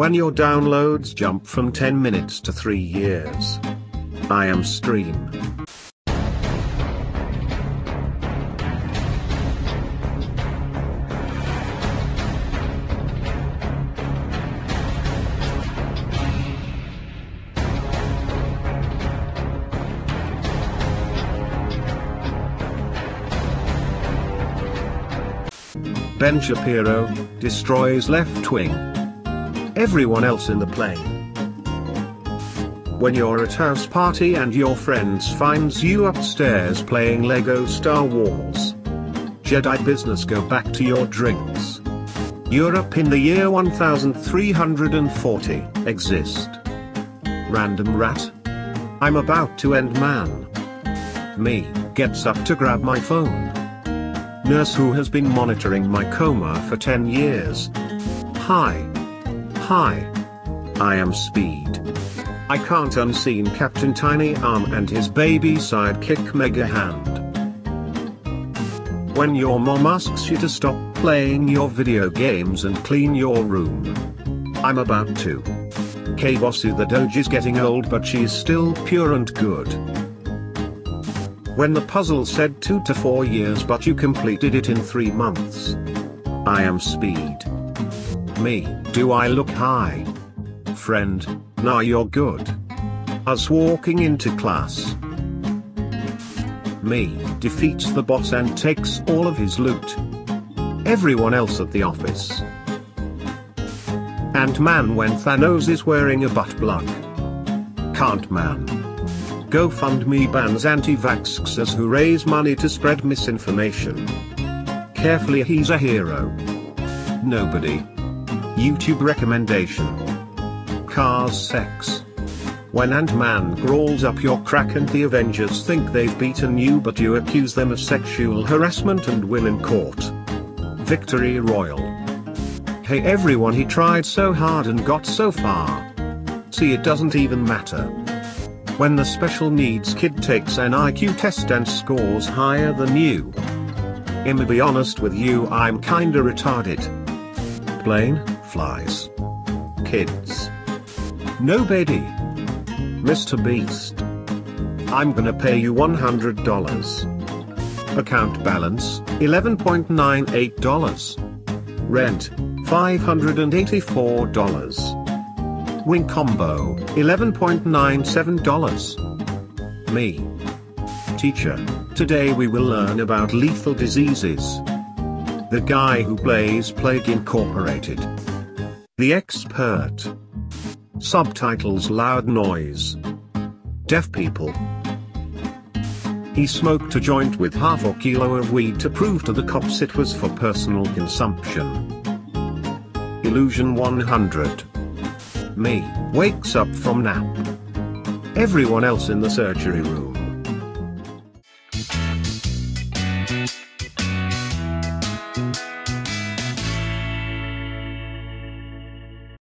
When your downloads jump from 10 minutes to 3 years. I am Stream. Ben Shapiro, destroys left wing. Everyone else in the plane. When you're at house party and your friends finds you upstairs playing Lego Star Wars. Jedi business go back to your drinks. Europe in the year 1340, exist. Random rat. I'm about to end man. Me, gets up to grab my phone. Nurse who has been monitoring my coma for 10 years. Hi. Hi. I am Speed. I can't unseen Captain Tiny Arm and his baby sidekick Mega Hand. When your mom asks you to stop playing your video games and clean your room. I'm about to. Kabosu the Doge is getting old but she's still pure and good. When the puzzle said 2 to 4 years but you completed it in 3 months. I am Speed. Me, do I look high? Friend, nah you're good. Us walking into class. Me, defeats the boss and takes all of his loot. Everyone else at the office. Ant-Man when Thanos is wearing a butt plug. Can't man. GoFundMe bans anti-vaxxers who raise money to spread misinformation. Carefully he's a hero. Nobody. YouTube recommendation. Cars sex. When Ant-Man crawls up your crack and the Avengers think they've beaten you but you accuse them of sexual harassment and win in court. Victory Royale. Hey everyone he tried so hard and got so far. See it doesn't even matter. When the special needs kid takes an IQ test and scores higher than you. I'ma be honest with you I'm kinda retarded. Plane, flies. Kids. Nobody. Mr. Beast. I'm gonna pay you $100. Account balance, $11.98. Rent, $584. Wing combo, $11.97. Me. Teacher, today we will learn about lethal diseases. The guy who plays Plague Incorporated. The expert. Subtitles loud noise. Deaf people. He smoked a joint with half a kilo of weed to prove to the cops it was for personal consumption. Illusion 100. Me, wakes up from nap. Everyone else in the surgery room.